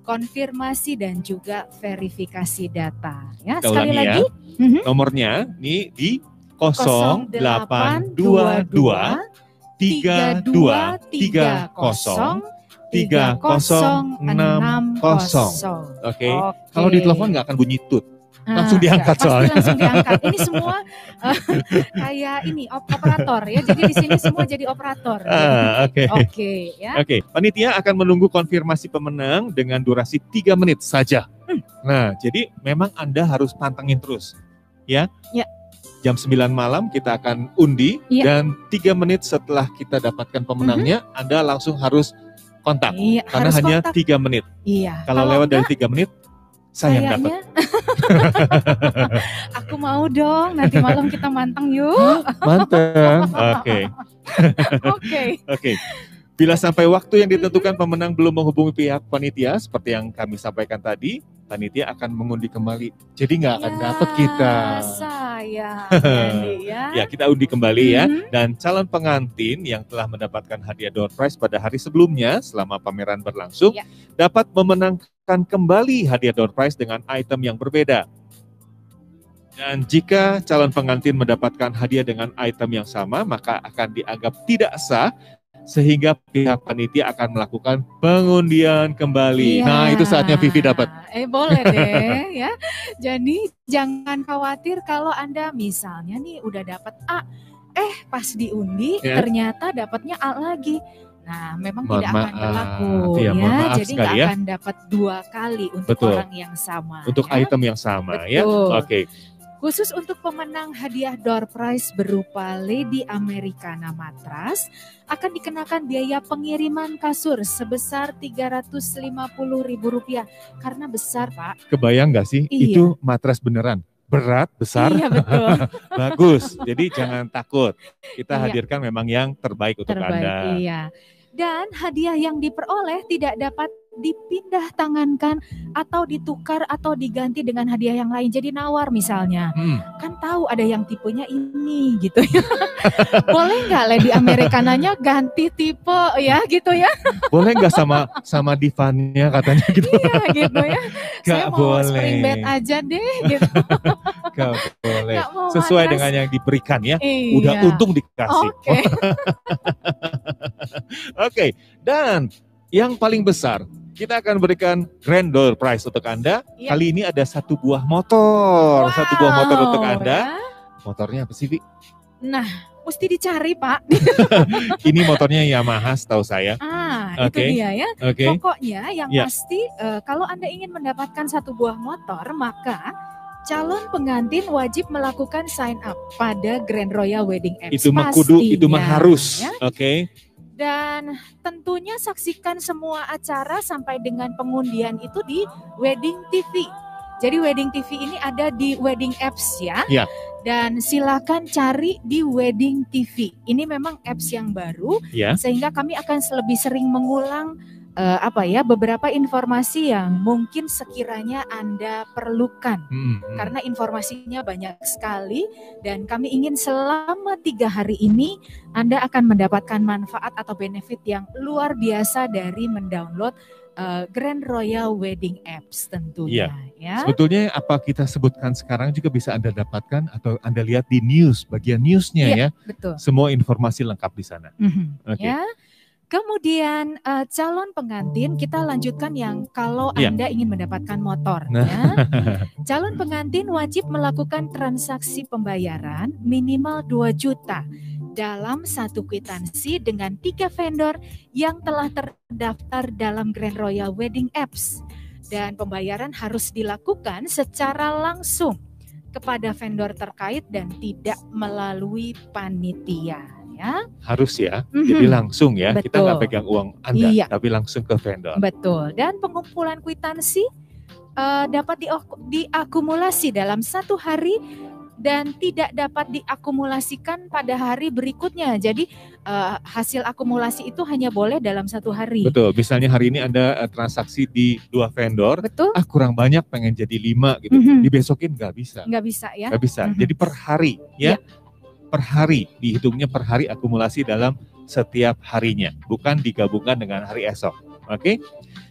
konfirmasi dan juga verifikasi data ya Kita sekali ulangi ya. lagi mhm, Nomornya nih di 0822 0822 32 30 3060. Oke. Kalau di telepon nggak akan bunyi tut. Langsung diangkat pasti soalnya. langsung diangkat. Ini semua eh, kayak ini op- operator ya. Jadi di sini semua jadi operator. Ah, Oke. Oke ya. Oke, panitia akan menunggu konfirmasi pemenang dengan durasi 3 menit saja. Hmm. Nah, jadi memang Anda harus pantengin terus. Ya. Ya. Jam 9 malam kita akan undi Ya. dan 3 menit setelah kita dapatkan pemenangnya, Anda langsung harus kontak. Iya, Karena harus hanya kontak. 3 menit. Iya. Kalau lewat dari 3 menit, saya yang dapat. kayaknya aku mau dong. Nanti malam kita manteng yuk. Mantap. Oke. Oke. Oke. Bila sampai waktu yang ditentukan pemenang belum menghubungi pihak panitia seperti yang kami sampaikan tadi, panitia akan mengundi kembali. Jadi nggak akan Ya, dapat kita. Jadi ya. Ya, kita undi kembali ya. Mhm. Dan calon pengantin yang telah mendapatkan hadiah door prize pada hari sebelumnya selama pameran berlangsung Ya. dapat memenangkan kembali hadiah door prize dengan item yang berbeda. Dan jika calon pengantin mendapatkan hadiah dengan item yang sama, maka akan dianggap tidak sah sehingga pihak panitia akan melakukan pengundian kembali. Iya. Nah, itu saatnya Vivi dapat. Eh boleh deh ya. Jadi jangan khawatir kalau Anda misalnya nih udah dapat A, eh pas diundi Ya. ternyata dapatnya A lagi. Nah, memang Mohon tidak akan berlaku Iya, ya. maaf Jadi nggak ya. akan dapat dua kali untuk Betul. orang yang sama. Untuk ya. item yang sama ya. Betul. Oke. Khusus untuk pemenang hadiah door prize berupa Lady Americana matras akan dikenakan biaya pengiriman kasur sebesar Rp350.000 karena besar, Pak. Kebayang nggak sih? Iya. Itu matras beneran. Berat, besar, Iya, betul. bagus. Jadi jangan takut. Kita Iya. hadirkan memang yang terbaik untuk Terbaik, Anda. iya. Dan hadiah yang diperoleh tidak dapat dipindah tangankan atau ditukar atau diganti dengan hadiah yang lain. Jadi nawar misalnya, Hmm. kan tahu ada yang tipenya ini gitu ya. Boleh nggak Lady Amerikananya ganti tipe ya gitu ya? Boleh nggak sama sama divannya katanya gitu? Iya gitu ya. Saya Nggak mau spring boleh. bed aja deh gitu. Nggak boleh. Mau Sesuai dengan yang diberikan ya. Iya. Udah untung dikasih. Oke. Oke, dan yang paling besar, kita akan berikan grand door prize untuk Anda. Iya. Kali ini ada satu buah motor, satu buah motor untuk Wow, Anda. ya. Motornya apa sih, Vi? Nah, mesti dicari Pak. Ini motornya Yamaha, setahu saya. Ah, Oke. itu dia ya. Oke. Pokoknya yang Ya. pasti eh, kalau Anda ingin mendapatkan satu buah motor, maka calon pengantin wajib melakukan sign up pada Grand Royal Wedding Apps. Itu mah kudu, itu mah harus. ya. Oke. Dan tentunya saksikan semua acara sampai dengan pengundian itu di Wedding TV. Jadi Wedding TV ini ada di Wedding Apps ya. Ya. Dan silakan cari di Wedding TV. Ini memang apps yang baru Ya. sehingga kami akan lebih sering mengulang eh, apa ya beberapa informasi yang mungkin sekiranya Anda perlukan Hmm, hmm. karena informasinya banyak sekali dan kami ingin selama tiga hari ini Anda akan mendapatkan manfaat atau benefit yang luar biasa dari mendownload eh, Grand Royal Wedding Apps tentunya ya. Sebetulnya apa kita sebutkan sekarang juga bisa Anda dapatkan atau Anda lihat di news, bagian newsnya Iya. ya. Betul. Semua informasi lengkap di sana. Mhm. Oke. Ya. Kemudian eh, calon pengantin kita lanjutkan yang kalau Iya. Anda ingin mendapatkan motor Nah. ya. Calon pengantin wajib melakukan transaksi pembayaran minimal 2 juta dalam satu kwitansi dengan tiga vendor yang telah terdaftar dalam Grand Royal Wedding Apps dan pembayaran harus dilakukan secara langsung kepada vendor terkait dan tidak melalui panitia ya. Harus ya. Mhm. Jadi langsung ya. Kita nggak Betul. pegang uang Anda, Iya. tapi langsung ke vendor. Betul. Dan pengumpulan kwitansi eh, dapat diak- diakumulasi dalam satu hari dan tidak dapat diakumulasikan pada hari berikutnya. Jadi eh, hasil akumulasi itu hanya boleh dalam satu hari. Betul. Misalnya hari ini Anda eh, transaksi di dua vendor, Betul? ah kurang banyak pengen jadi lima gitu. Mhm. Dibesokin nggak bisa. Nggak bisa ya? Nggak bisa. Mhm. Jadi per hari ya. Per hari dihitungnya per hari akumulasi dalam setiap harinya, bukan digabungkan dengan hari esok. Oke?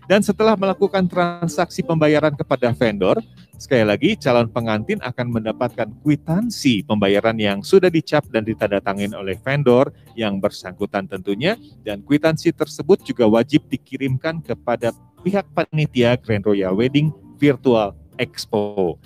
Dan setelah melakukan transaksi pembayaran kepada vendor, sekali lagi calon pengantin akan mendapatkan kwitansi pembayaran yang sudah dicap dan ditandatangani oleh vendor yang bersangkutan tentunya dan kwitansi tersebut juga wajib dikirimkan kepada pihak panitia Grand Royal Wedding Virtual Expo.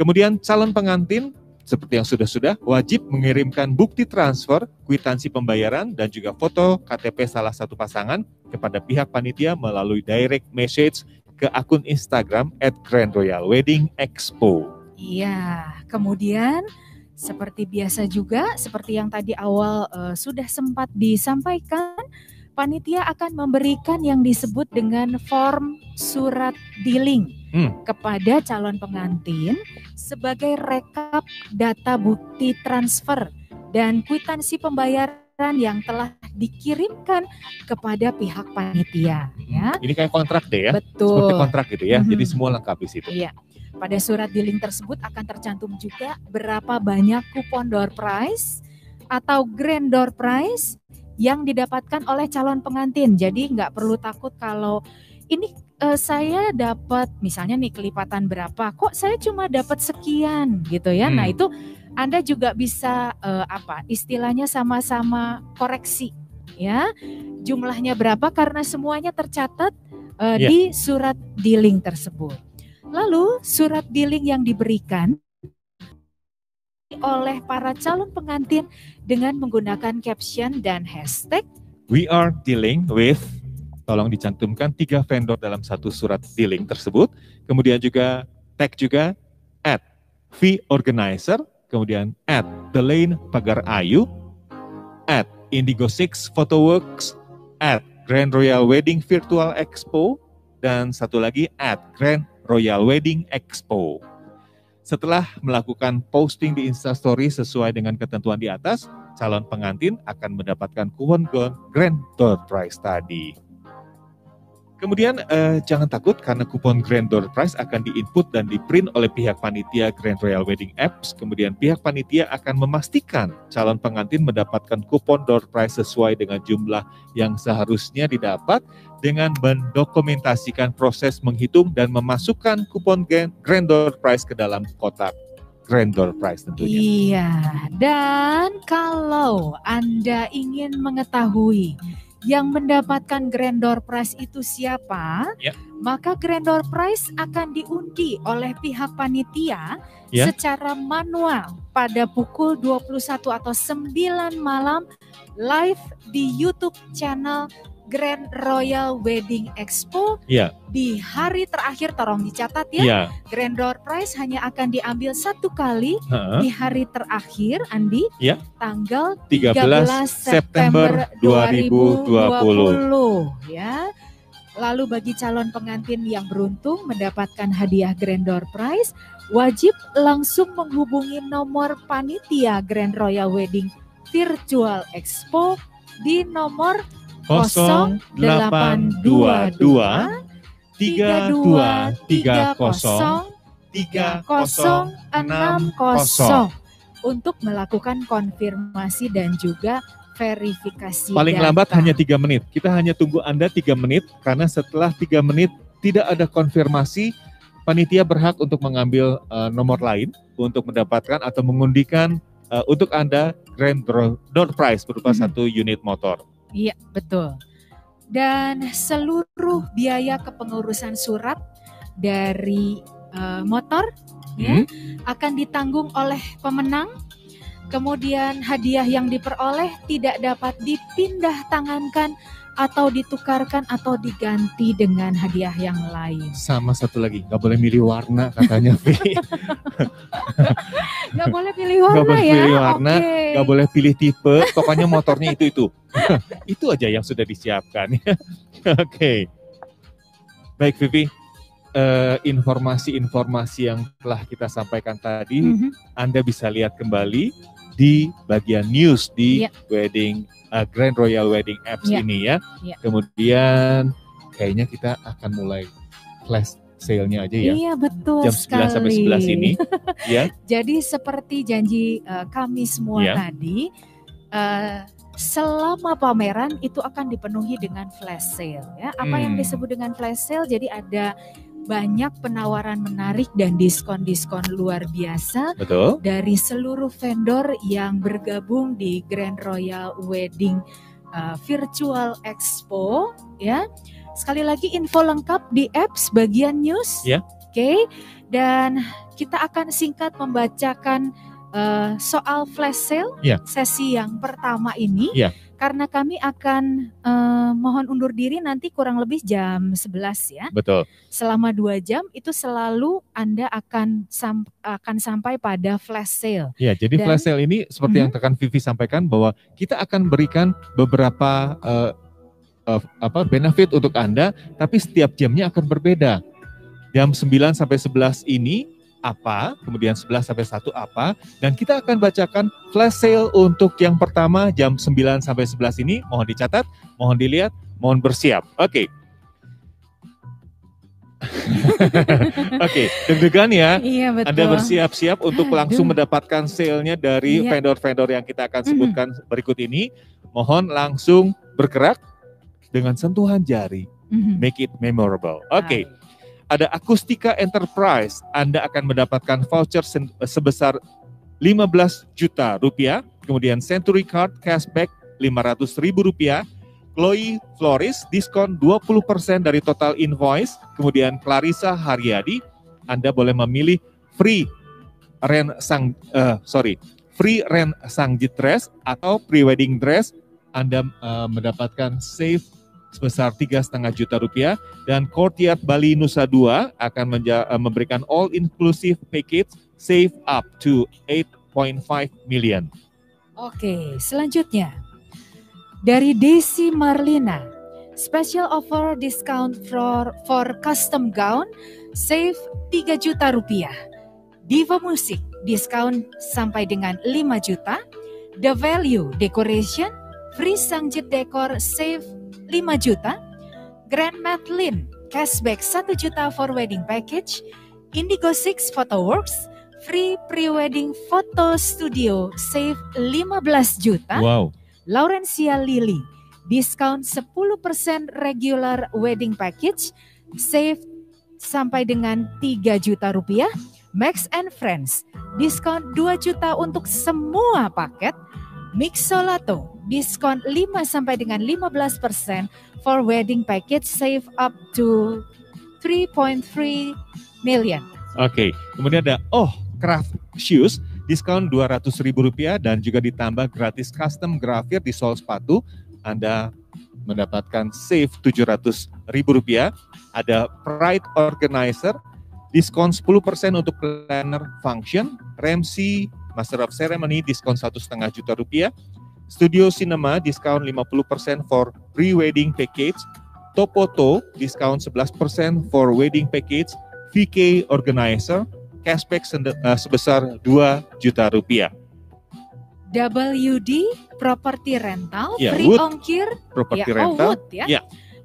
Kemudian calon pengantin seperti yang sudah-sudah wajib mengirimkan bukti transfer, kwitansi pembayaran dan juga foto KTP salah satu pasangan kepada pihak panitia melalui direct message ke akun Instagram at Grand Royal Wedding Expo. Iya. Kemudian seperti biasa juga, seperti yang tadi awal eh, sudah sempat disampaikan, panitia akan memberikan yang disebut dengan form surat dealing Hmm. kepada calon pengantin sebagai rekap data bukti transfer dan kwitansi pembayaran yang telah dikirimkan kepada pihak panitia ya. Ini kayak kontrak deh ya, Betul. seperti kontrak gitu ya. Mhm. Jadi semua lengkap di situ. Iya. Pada surat dealing tersebut akan tercantum juga berapa banyak kupon door prize atau grand door prize yang didapatkan oleh calon pengantin. Jadi nggak perlu takut kalau ini eh, saya dapat misalnya nih kelipatan berapa, kok saya cuma dapat sekian gitu ya. Nah Hmm. itu Anda juga bisa eh, apa istilahnya sama-sama koreksi ya jumlahnya berapa karena semuanya tercatat eh, Iya. di surat dealing tersebut. Lalu surat dealing yang diberikan oleh para calon pengantin dengan menggunakan caption dan hashtag We are dealing with tolong dicantumkan tiga vendor dalam satu surat dealing tersebut. Kemudian juga tag juga at V Organizer, kemudian at The Lane Pagar Ayu, at Indigo Six Photoworks, at Grand Royal Wedding Virtual Expo, dan satu lagi at Grand Royal Wedding Expo. Setelah melakukan posting di Instastory sesuai dengan ketentuan di atas, calon pengantin akan mendapatkan kupon grand door prize tadi. Kemudian eh, jangan takut karena kupon Grand Door Prize akan diinput dan diprint oleh pihak panitia Grand Royal Wedding Apps. Kemudian pihak panitia akan memastikan calon pengantin mendapatkan kupon door prize sesuai dengan jumlah yang seharusnya didapat dengan mendokumentasikan proses menghitung dan memasukkan kupon Grand Door Prize ke dalam kotak Grand Door Prize tentunya. Iya, dan kalau Anda ingin mengetahui yang mendapatkan Grand Door Prize itu siapa, Ya. maka Grand Door Prize akan diundi oleh pihak panitia Ya. secara manual pada pukul 21 atau 9 malam live di YouTube channel Grand Royal Wedding Expo Ya. di hari terakhir tolong dicatat ya. Iya. Grand Door Prize hanya akan diambil satu kali Heeh. di hari terakhir Andi Ya. tanggal 13 September 2020. ya. Lalu bagi calon pengantin yang beruntung mendapatkan hadiah Grand Door Prize, wajib langsung menghubungi nomor panitia Grand Royal Wedding Virtual Expo di nomor 0822 3060 untuk melakukan konfirmasi dan juga verifikasi Paling data. lambat hanya tiga menit. Kita hanya tunggu Anda tiga menit karena setelah tiga menit tidak ada konfirmasi, panitia berhak untuk mengambil eh, nomor lain untuk mendapatkan atau mengundikan eh, untuk Anda Grand Door Prize berupa Mhm. satu unit motor. Iya, betul. Dan seluruh biaya kepengurusan surat dari eh, motor ya Hmm? akan ditanggung oleh pemenang. Kemudian hadiah yang diperoleh tidak dapat dipindah tangankan atau ditukarkan atau diganti dengan hadiah yang lain. Sama satu lagi, nggak boleh milih warna katanya. Nggak boleh pilih warna Nggak boleh ya. pilih warna, Oke. nggak boleh pilih tipe, pokoknya motornya itu itu. itu aja yang sudah disiapkan. Oke, baik Vivi. Eh, informasi-informasi yang telah kita sampaikan tadi, Mhm. Anda bisa lihat kembali di bagian news di Iya. wedding eh, Grand Royal Wedding Apps Iya. ini ya. Iya. Kemudian kayaknya kita akan mulai flash sale-nya aja ya. Iya betul Jam 9 sampai 11 sekali. ini. ya. Jadi seperti janji eh, kami semua Ya. tadi, eh, selama pameran itu akan dipenuhi dengan flash sale. Ya, apa yang Hmm. disebut dengan flash sale? Jadi ada banyak penawaran menarik dan diskon-diskon luar biasa Betul. dari seluruh vendor yang bergabung di Grand Royal Wedding uh, Virtual Expo ya. Sekali lagi info lengkap di apps bagian news. Ya. Oke. Dan kita akan singkat membacakan uh, soal flash sale Ya. sesi yang pertama ini. Ya. Karena kami akan uh, mohon undur diri nanti kurang lebih jam 11 ya Betul. selama dua jam itu selalu Anda akan sam- akan sampai pada flash sale. Ya, jadi Dan- flash sale ini seperti yang Mhm. rekan Vivi sampaikan bahwa kita akan berikan beberapa eh, eh, apa benefit untuk Anda, tapi setiap jamnya akan berbeda. Jam 9 sampai 11 ini apa, kemudian 11 sampai 1 apa, dan kita akan bacakan flash sale untuk yang pertama jam 9 sampai 11 ini, mohon dicatat, mohon dilihat, mohon bersiap. Oke. Oke, deg-degan ya. Iya betul. Anda bersiap-siap untuk Aduh. langsung mendapatkan sale-nya dari Iya. vendor-vendor yang kita akan sebutkan berikut ini. Mohon langsung bergerak dengan sentuhan jari. Mhm. Make it memorable. Oke, ada Akustika Enterprise. Anda akan mendapatkan voucher sebesar 15 juta rupiah. Kemudian Century Card cashback 500 ribu rupiah. Chloe Floris diskon 20% dari total invoice. Kemudian Clarissa Haryadi, Anda boleh memilih free rent sang eh, sorry free rent sanggit dress atau pre-wedding dress. Anda eh, mendapatkan save sebesar tiga setengah juta rupiah dan Courtyard Bali Nusa Dua akan eh, memberikan all inclusive package save up to 8.5 million. Oke, selanjutnya dari Desi Marlina. Special offer discount for for custom gown save 3 juta rupiah. Diva Music diskon sampai dengan 5 juta. The Value Decoration free sangjit dekor save 5 juta. Grand Madeline, cashback 1 juta for wedding package, Indigo Six Photoworks, free pre-wedding photo studio, save 15 juta. Wow. Laurencia Lily, diskon 10% regular wedding package, save sampai dengan 3 juta rupiah. Max and Friends, diskon 2 juta untuk semua paket. Mixolato, diskon 5 sampai dengan 15% for wedding package, save up to 3.3 million. Oke, kemudian ada Oh Craft Shoes, diskon Rp200.000 dan juga ditambah gratis custom grafir di sol sepatu. Anda mendapatkan save Rp700.000. Ada Pride Organizer, diskon 10% untuk planner function. Ramsey Master of Ceremony, diskon 1,5 juta rupiah. Studio Cinema, diskon 50% for pre-wedding package. Topoto, diskon 11% for wedding package. VK Organizer, cashback eh, sebesar 2 juta rupiah. WD Property Rental, Ya, free Wood ongkir Property ya, rental. Oh, Wood ya. Ya.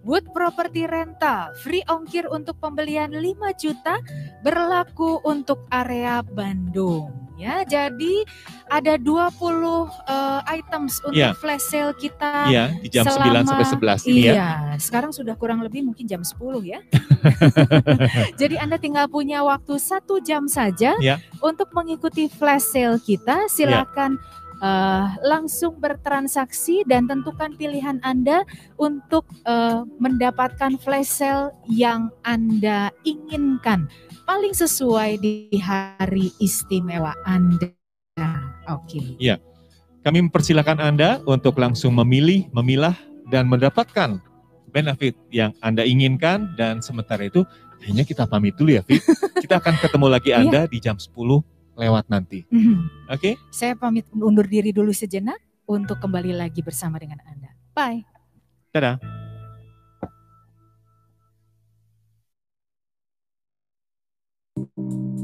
Wood Property Rental, free ongkir untuk pembelian 5 juta berlaku untuk area Bandung. Ya, jadi ada 20 eh, items untuk Ya. flash sale kita. Iya, di jam 9 selama- sampai 11 ini ya. Iya, sekarang sudah kurang lebih mungkin jam 10 ya. Jadi Anda tinggal punya waktu satu jam saja Ya. untuk mengikuti flash sale kita. Silakan eh, langsung bertransaksi dan tentukan pilihan Anda untuk eh, mendapatkan flash sale yang Anda inginkan. Paling sesuai di hari istimewa Anda. Oke. Kami mempersilahkan Anda untuk langsung memilih, memilah, dan mendapatkan benefit yang Anda inginkan. Dan sementara itu, kayaknya kita pamit dulu ya, Fit. Kita akan ketemu lagi Iya. Anda di jam 10 lewat nanti. Mhm. Oke? Saya pamit undur diri dulu sejenak untuk kembali lagi bersama dengan Anda. Bye. Dadah. Thank